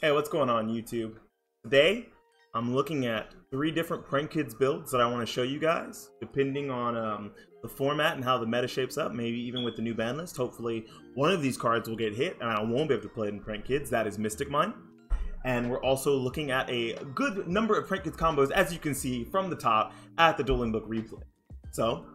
Hey, what's going on YouTube? Today, I'm looking at three different Prank Kids builds that I want to show you guys, depending on um, the format and how the meta shapes up, maybe even with the new ban list. Hopefully, one of these cards will get hit, and I won't be able to play it in Prank Kids. That is Mystic Mine. And we're also looking at a good number of Prank Kids combos, as you can see from the top at the Dueling Book replay. So,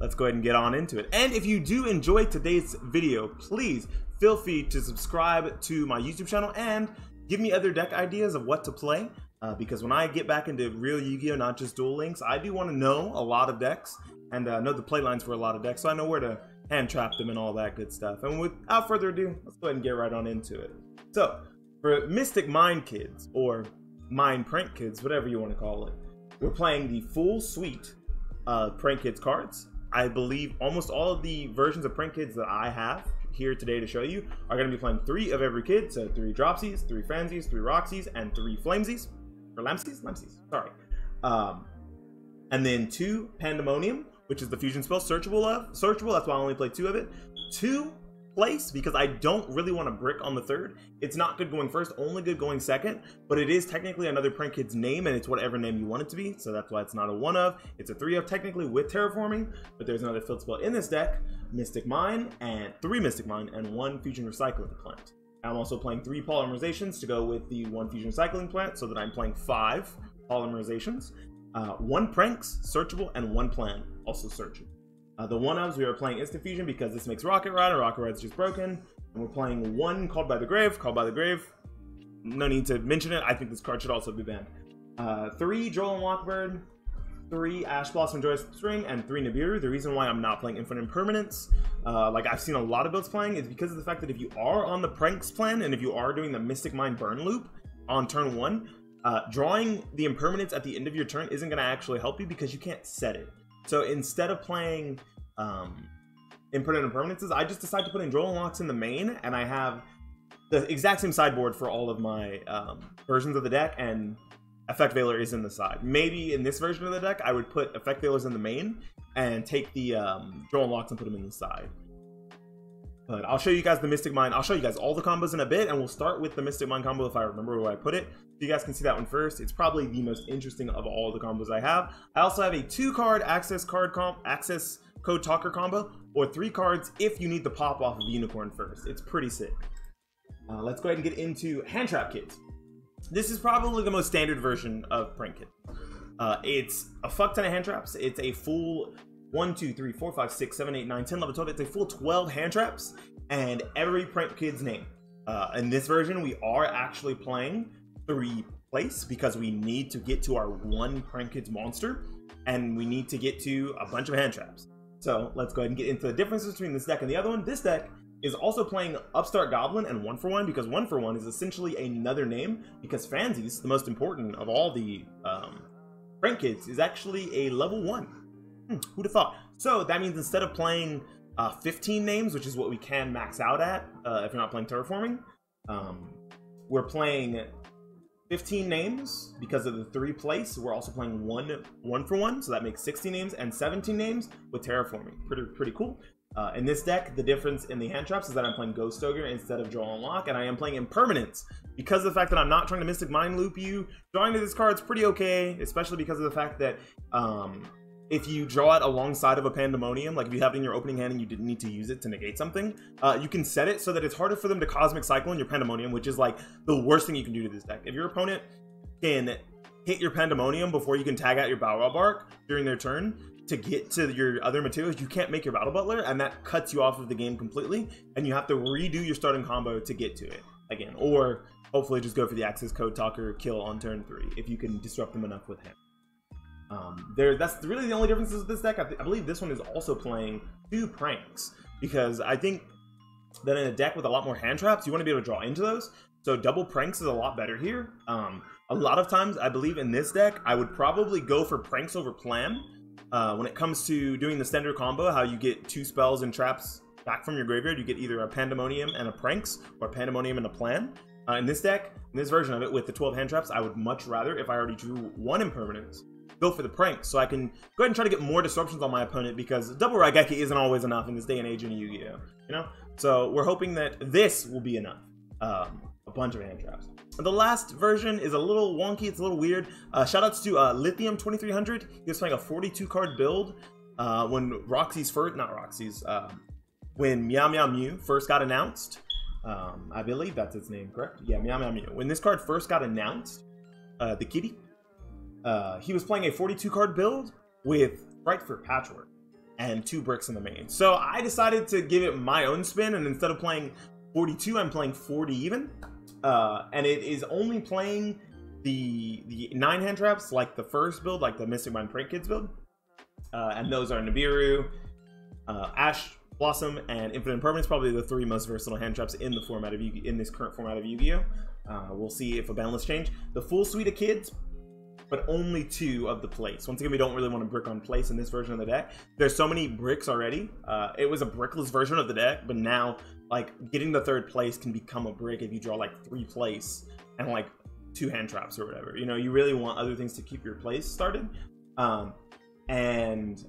let's go ahead and get on into it. And if you do enjoy today's video, please feel free to subscribe to my YouTube channel and give me other deck ideas of what to play. Uh, because when I get back into real Yu-Gi-Oh, not just Duel Links, I do want to know a lot of decks and uh, know the playlines for a lot of decks, so I know where to hand trap them and all that good stuff. And without further ado, let's go ahead and get right on into it. So, for Mystic Mine Kids, or Mine Prank Kids, whatever you want to call it, we're playing the full suite of Prank Kids cards. I believe almost all of the versions of Prank Kids that I have here today to show you are going to be playing three of every kid. So three Dropsies, three Fansies, three Rocksies, and three Flamesies. Or Lampsies? Lampsies, sorry. Um, and then two Pandemonium, which is the fusion spell searchable of. Searchable, that's why I only play two of it. Two place because I don't really want to brick on the third. It's not good going first, only good going second, but it is technically another prank kid's name and it's whatever name you want it to be. So that's why it's not a one of. It's a three of technically with terraforming, but there's another field spell in this deck, Mystic Mine, and three Mystic Mine and one fusion recycling plant. I'm also playing three polymerizations to go with the one fusion recycling plant so that I'm playing five polymerizations. Uh, one pranks, searchable, and one plan, also searchable. Uh, the one ofs we are playing Instant Fusion because this makes Rocket Ride, and Rocket Ride's just broken. And we're playing one Called by the Grave, Called by the Grave. No need to mention it. I think this card should also be banned. Uh, three Droll and Lockbird, three Ash Blossom Joyous Spring, and three Nibiru. The reason why I'm not playing Infinite Impermanence, uh, like I've seen a lot of builds playing, is because of the fact that if you are on the Pranks plan, and if you are doing the Mystic Mine Burn loop on turn one, uh, drawing the Impermanence at the end of your turn isn't going to actually help you because you can't set it. So instead of playing um, Impermanent Impermanences, I just decide to put in Droll Locks in the main, and I have the exact same sideboard for all of my um, versions of the deck, and Effect Veiler is in the side. Maybe in this version of the deck, I would put Effect Veilers in the main, and take the um, Droll Locks and put them in the side. But I'll show you guys the Mystic Mine. I'll show you guys all the combos in a bit, and we'll start with the Mystic Mine combo if I remember where I put it. You guys can see that one first. It's probably the most interesting of all the combos I have. I also have a two-card access card comp access code talker combo, or three cards if you need the pop off of Unicorn first. It's pretty sick. Uh, let's go ahead and get into Hand Trap Kit. This is probably the most standard version of Prank Kids. Uh, it's a fuck ton of hand traps. It's a full 1, 2, 3, 4, 5, 6, 7, 8, 9, 10, 11, 12. It's a full 12 hand traps and every prank kid's name. Uh, in this version, we are actually playing three place because we need to get to our one prank kids monster and we need to get to a bunch of hand traps. So let's go ahead and get into the differences between this deck and the other one. This deck is also playing Upstart Goblin and One for One because One for One is essentially another name because Fansies, the most important of all the um, prank kids, is actually a level one. Hmm, who'd have thought? So that means instead of playing uh, 15 names, which is what we can max out at uh, if you're not playing Terraforming, um, we're playing 15 names because of the three place. We're also playing one one for one, so that makes 60 names and 17 names with Terraforming. Pretty pretty cool. Uh, in this deck, the difference in the hand traps is that I'm playing Ghost Ogre instead of Droll Lock, and I am playing Impermanence. Because of the fact that I'm not trying to Mystic Mine loop you, drawing to this card is pretty okay, especially because of the fact that um, if you draw it alongside of a pandemonium, like if you have it in your opening hand and you didn't need to use it to negate something, uh, you can set it so that it's harder for them to Cosmic Cyclone your pandemonium, which is like the worst thing you can do to this deck. If your opponent can hit your pandemonium before you can tag out your Bow Bark during their turn to get to your other materials, you can't make your Battle Butler, and that cuts you off of the game completely, and you have to redo your starting combo to get to it again, or hopefully just go for the Access Code Talker kill on turn three if you can disrupt them enough with him. Um, there, that's really the only differences with this deck. I, I, believe this one is also playing two pranks because I think that in a deck with a lot more hand traps, you want to be able to draw into those. So double pranks is a lot better here. Um, a lot of times, I believe in this deck, I would probably go for pranks over plan. Uh, when it comes to doing the standard combo, how you get two spells and traps back from your graveyard, you get either a Pandemonium and a Pranks, or a Pandemonium and a Plan. Uh, in this deck, in this version of it, with the 12 hand traps, I would much rather, if I already drew one Impermanence, go for the prank so I can go ahead and try to get more disruptions on my opponent because double Raigeki isn't always enough in this day and age in Yu-Gi-Oh! You know? So we're hoping that this will be enough. Um, a bunch of hand traps. The last version is a little wonky, it's a little weird. Uh, shoutouts to uh, Lithium 2300. He was playing a 42 card build uh, when Rocksies first, not Rocksies, uh, when Meow Meow Mew first got announced. Um, I believe that's its name, correct? Yeah, Meow Meow Mew. When this card first got announced, uh, the kitty, uh, he was playing a 42 card build with Frightfur Patchwork and two bricks in the main. So I decided to give it my own spin, and instead of playing 42, I'm playing 40 even. Uh, and it is only playing the the nine hand traps like the first build, like the Mystic Mine Prank Kids build. Uh, and those are Nibiru, uh, Ash Blossom, and Infinite Impermanence, probably the three most versatile hand traps in the format of Yu in this current format of Yu-Gi-Oh! Uh, we'll see if a banlist change. The full suite of kids but only two of the place. Once again, we don't really want to brick on place in this version of the deck. There's so many bricks already. Uh, it was a brickless version of the deck, but now like getting the third place can become a brick if you draw like three place and like two hand traps or whatever. You know, you really want other things to keep your place started. Um, and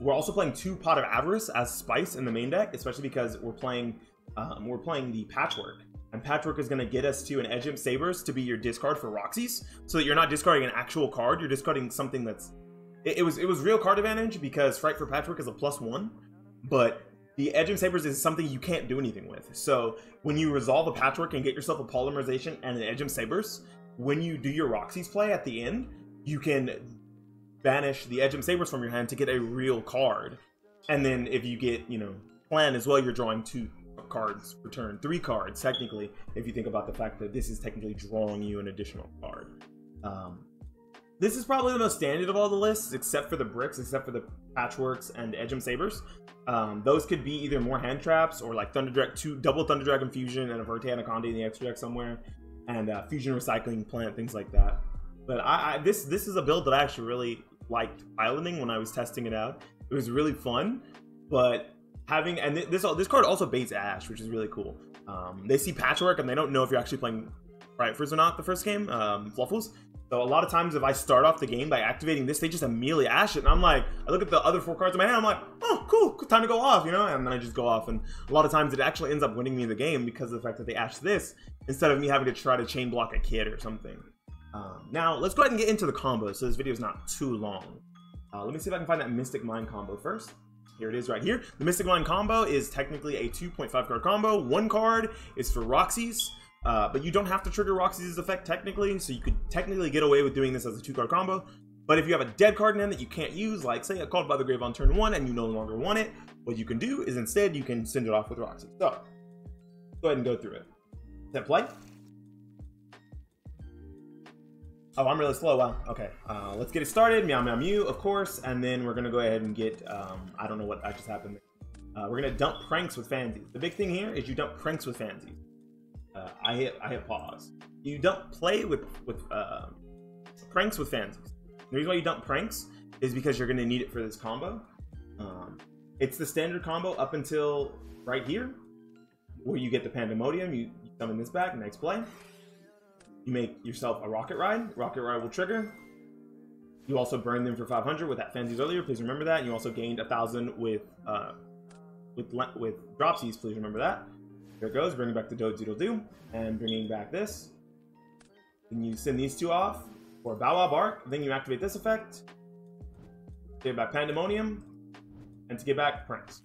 we're also playing two Pot of Avarice as Spice in the main deck, especially because we're playing um, we're playing the Patchwork. And Patchwork is going to get us to an Edge Imp Sabers to be your discard for Rocksies, so that you're not discarding an actual card, you're discarding something that's... It, it was it was real card advantage because Frightfur Patchwork is a plus one, but the Edge Imp Sabers is something you can't do anything with. So when you resolve a Patchwork and get yourself a Polymerization and an Edge Imp Sabers, when you do your Rocksies play at the end, you can banish the Edge Imp Sabers from your hand to get a real card. And then if you get, you know, plan as well, you're drawing two cards per turn. Three cards, technically, if you think about the fact that this is technically drawing you an additional card. Um, this is probably the most standard of all the lists, except for the bricks, except for the patchworks and Edge Imp Sabers. Um, those could be either more hand traps or like Thunder two double Thunder Dragon Fusion and a Verte Anaconda in the extra deck somewhere, and uh, Fusion Recycling Plant, things like that. But I, I, this this is a build that I actually really liked piloting when I was testing it out. It was really fun, but having and this this card also baits Ash, which is really cool. Um, they see Patchwork and they don't know if you're actually playing Frightfurs or not the first game, um, Fluffals. So a lot of times if I start off the game by activating this, they just immediately ash it. And I'm like, I look at the other four cards in my hand, I'm like, oh, cool, time to go off, you know? And then I just go off. And a lot of times it actually ends up winning me the game because of the fact that they ash this instead of me having to try to chain block a kid or something. Um, now, let's go ahead and get into the combo so this video is not too long. Uh, let me see if I can find that Mystic Mine combo first. Here it is right here. The Mystic Mine combo is technically a 2.5 card combo. One card is for Rocksies, uh, but you don't have to trigger Rocksies effect technically, so you could technically get away with doing this as a two card combo. But if you have a dead card in hand that you can't use, like say a Called by the Grave on turn one and you no longer want it, what you can do is instead you can send it off with Roxy. So, go ahead and go through it. Hit play. Oh, I'm really slow. Wow. Okay. Uh, let's get it started. Meow Meow Mew, of course, and then we're gonna go ahead and get. Um, I don't know what just happened. Uh, we're gonna dump pranks with fansies. The big thing here is you dump pranks with fansies. Uh, I hit I hit pause. You don't play with with uh, pranks with fansies. The reason why you dump pranks is because you're gonna need it for this combo. Um, it's the standard combo up until right here, where you get the pandemonium. You, you summon this back. Next play. You make yourself a rocket ride. Rocket ride will trigger. You also burn them for 500 with that fansies earlier. Please remember that. You also gained a thousand with uh, with with dropsies. Please remember that. There it goes. Bringing back the do do and bringing back this. Then you send these two off for Bow Wow Bark. Then you activate this effect. Get back Pandemonium, and to get back Pranks.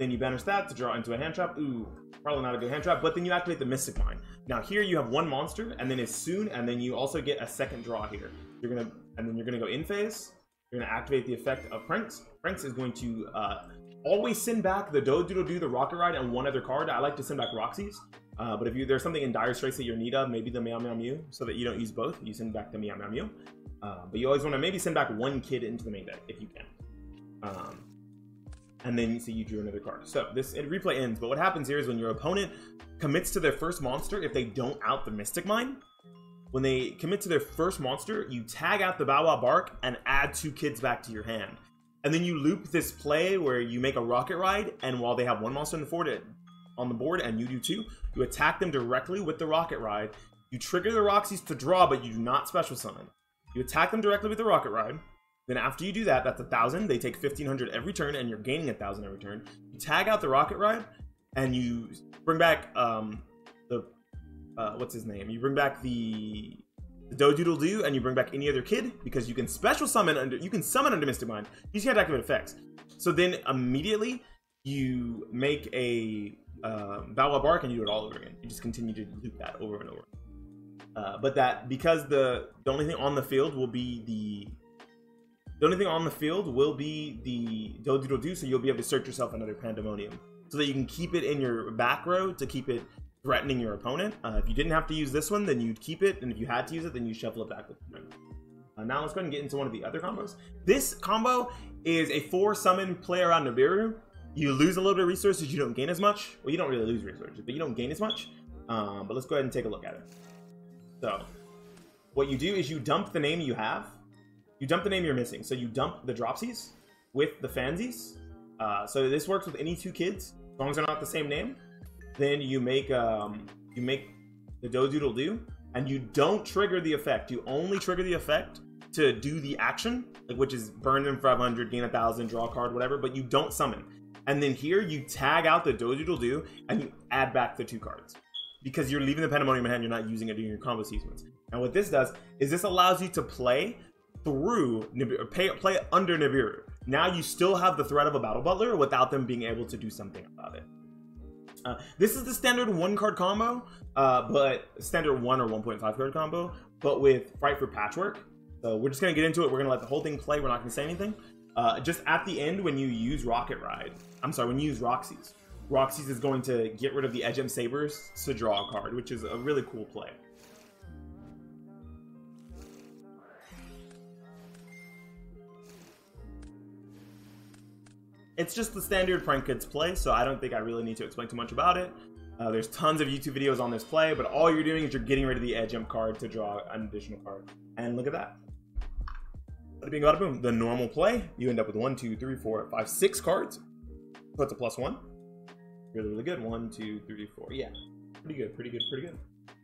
Then you banish that to draw into a hand trap. Ooh, probably not a good hand trap, but then you activate the Mystic Mine. Now here you have one monster, and then it's soon, and then you also get a second draw here. You're gonna, and then you're gonna go in phase. You're gonna activate the effect of Pranks. Pranks is going to uh, always send back the Do Do, the Rocket Ride, and one other card. I like to send back Rocksies. Uh, but if you there's something in Dire Straits that you're need of, maybe the Meow Meow Mew, so that you don't use both, you send back the Meow Meow Mew. Uh, but you always want to maybe send back one kid into the main deck if you can. Um, and then you see you drew another card. So this replay ends, but what happens here is when your opponent commits to their first monster, if they don't out the Mystic Mine, when they commit to their first monster, you tag out the Bow Wow Bark and add two kids back to your hand. And then you loop this play where you make a rocket ride, and while they have one monster on the board, on the board and you do too, you attack them directly with the rocket ride. You trigger the Rocksies to draw, but you do not special summon. You attack them directly with the rocket ride. Then after you do that, that's a thousand. They take fifteen hundred every turn, and you're gaining a thousand every turn. You tag out the rocket ride, and you bring back um, the uh, what's his name? You bring back the the Dodoodle Doo, and you bring back any other kid because you can special summon under you can summon under Mystic Mine. You just can't activate effects. So then immediately you make a uh, Bow Wow Bark and you do it all over again. You just continue to loop that over and over. Uh, but that because the the only thing on the field will be the the only thing on the field will be the Dodoodle Do, so you'll be able to search yourself another Pandemonium so that you can keep it in your back row to keep it threatening your opponent. Uh, if you didn't have to use this one, then you'd keep it, and if you had to use it, then you shuffle it back with the uh, now let's go ahead and get into one of the other combos. This combo is a four summon play around Nibiru. You lose a little bit of resources, you don't gain as much. Well, you don't really lose resources, but you don't gain as much. Um, but let's go ahead and take a look at it. So, what you do is you dump the name you have. You dump the name you're missing. So you dump the Dropsies with the Fansies. Uh, so this works with any two kids, as long as they're not the same name. Then you make um, you make the Dodoodle Doo, and you don't trigger the effect. You only trigger the effect to do the action, like which is burn them 500, gain a thousand, draw a card, whatever. But you don't summon. And then here you tag out the Dodoodle do, and you add back the two cards because you're leaving the Pandemonium in hand, you're not using it during your combo sequence. And what this does is this allows you to play through Nibiru, play, under Nibiru. Now you still have the threat of a Battle Butler without them being able to do something about it. Uh, this is the standard one card combo, uh, but standard one or 1.5 card combo, but with Frightfur Patchwork. So we're just gonna get into it. We're gonna let the whole thing play. We're not gonna say anything. Uh, just at the end, when you use Rocket Ride, I'm sorry, when you use Rocksies, Rocksies is going to get rid of the Edge Imp Sabers to draw a card, which is a really cool play. It's just the standard Prank Kids play, so I don't think I really need to explain too much about it. Uh, there's tons of YouTube videos on this play, but all you're doing is you're getting rid of the Edge Imp card to draw an additional card. And look at that. Bada bing, bada boom. The normal play, you end up with one, two, three, four, five, six cards. So it's a plus one. Really, really good. One, two, three, four. Yeah. Pretty good, pretty good, pretty good.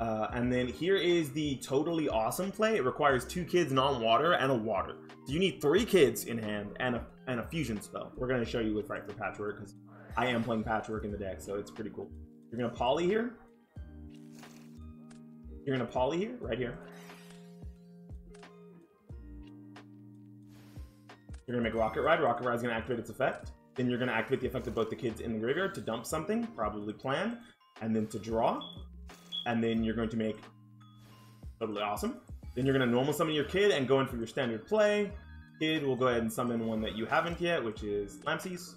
Uh, and then here is the totally awesome play. It requires two kids non-water and a water. So you need three kids in hand and a, and a fusion spell. We're going to show you with Frightfur Patchwork because I am playing Patchwork in the deck, so it's pretty cool. You're going to poly here. You're going to poly here, right here. You're going to make Rocket Ride. Rocket Ride is going to activate its effect. Then you're going to activate the effect of both the kids in the graveyard to dump something, probably plan, and then to draw and then you're going to make totally awesome. Then you're going to normal summon your kid and go in for your standard play. Kid will go ahead and summon one that you haven't yet, which is Lampsies.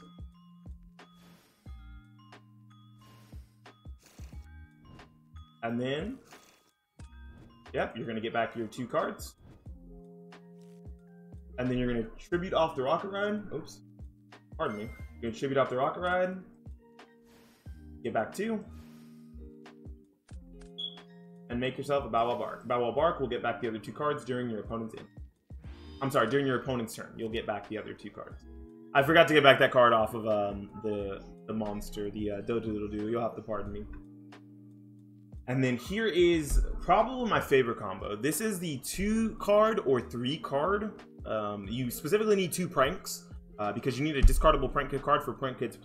And then, yep, you're going to get back your two cards. And then you're going to tribute off the Rocket Ride. Oops. Pardon me. You're going to tribute off the Rocket Ride. Get back two and make yourself a Bow Bark. Bow Bark will get back the other two cards during your opponent's in. I'm sorry, during your opponent's turn, you'll get back the other two cards. I forgot to get back that card off of um, the the monster, the uh, Dodoodle Doo. You'll have to pardon me. And then here is probably my favorite combo. This is the two card or three card. Um, you specifically need two pranks uh, because you need a discardable prank kid card for prank kids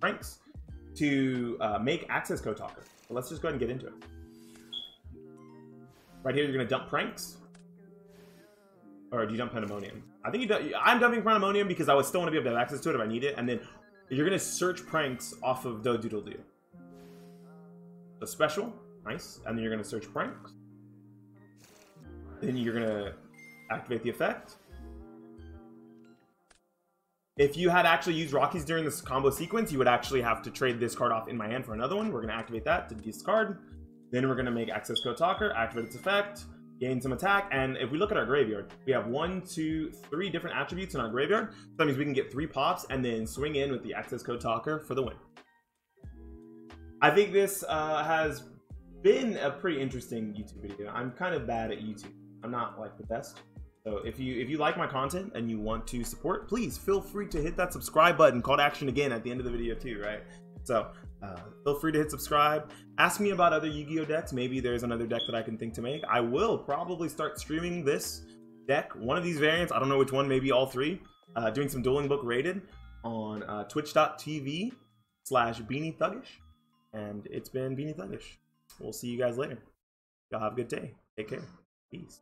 pranks to uh, make access code talker. So let's just go ahead and get into it. Right here, you're to dump Pranks. Or do you dump Pandemonium? I think you dump, I'm dumping Pandemonium because I would still want to be able to have access to it if I need it. And then you're to search Pranks off of Dodoodle Doo. The special. Nice. And then you're to search Pranks. Then you're to activate the effect. If you had actually used Rocksies during this combo sequence, you would actually have to trade this card off in my hand for another one. We're going to activate that to discard. Then we're going to make Access Code Talker, activate its effect, gain some attack, and if we look at our graveyard, we have one, two, three different attributes in our graveyard. So that means we can get three pops and then swing in with the Access Code Talker for the win. I think this uh, has been a pretty interesting YouTube video. I'm kind of bad at YouTube. I'm not like the best. So if you if you like my content and you want to support, please feel free to hit that subscribe button, call to action again at the end of the video too, right? So uh, feel free to hit subscribe. Ask me about other Yu-Gi-Oh decks. Maybe there's another deck that I can think to make. I will probably start streaming this deck, one of these variants. I don't know which one. Maybe all three. Uh, doing some Dueling Book rated on uh, Twitch.tv slash Beanie Thuggish, and it's been Beanie Thuggish. we'll see you guys later. Y'all have a good day. Take care. Peace.